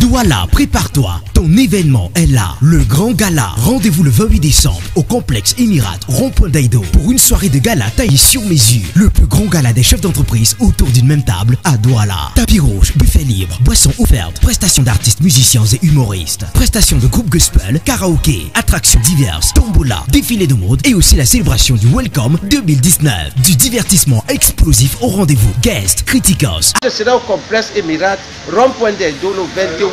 Douala, prépare-toi. Ton événement est là. Le grand gala. Rendez-vous le 28 décembre au complexe Emirat Rond-Point d'Aïdo pour une soirée de gala taillée sur mesure. Le plus grand gala des chefs d'entreprise autour d'une même table à Douala. Tapis rouge, buffet libre, boissons offertes, prestations d'artistes, musiciens et humoristes, prestations de groupes gospel, karaoké, attractions diverses, tombola, défilé de mode et aussi la célébration du Welcome 2019. Du divertissement explosif au rendez-vous. Guest, Criticos, Ce sera au complexe Emirat, rond-point des le 28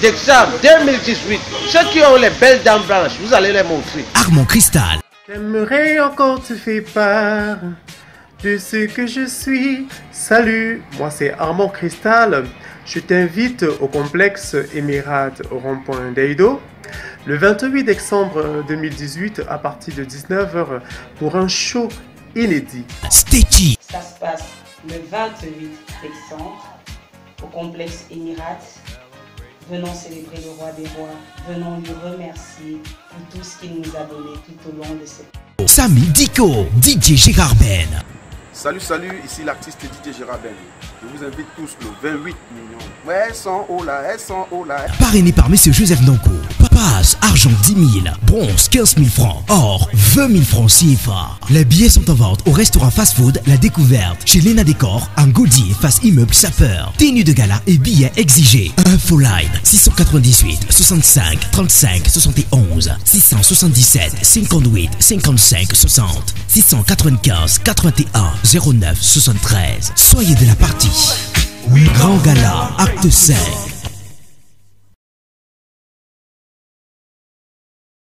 décembre 2018. Ceux qui ont les belles dents blanches, vous allez les montrer. Armand Cristal, J'aimerais encore te faire part de ce que je suis. Salut, moi c'est Armand Cristal. Je t'invite au complexe Emirat au rond-point d'Eido le 28 décembre 2018 à partir de 19h pour un show inédit. Stetty, Ça se passe le 28 décembre au complexe Émirat. Venons célébrer le roi des rois. Venons lui remercier pour tout ce qu'il nous a donné tout au long de cette Samy Dico, DJ Gérard Ben. Salut, salut, ici l'artiste DJ Gérard Ben. Je vous invite tous le 28 millions. Ouais, elles sont haut là, elles sont haut là. Parrainé par M. Joseph Nanko. Passe, argent 10 000, bronze 15 000 francs, or 20 000 francs CFA. Les billets sont en vente au restaurant Fast Food La Découverte, chez Lena Décor, un Gaudier face immeuble Sapeur. Tenue de gala et billets exigés. Info line 698 65 35 71 677 58 55 60 695 81 09 73. Soyez de la partie. Grand Gala, acte 5.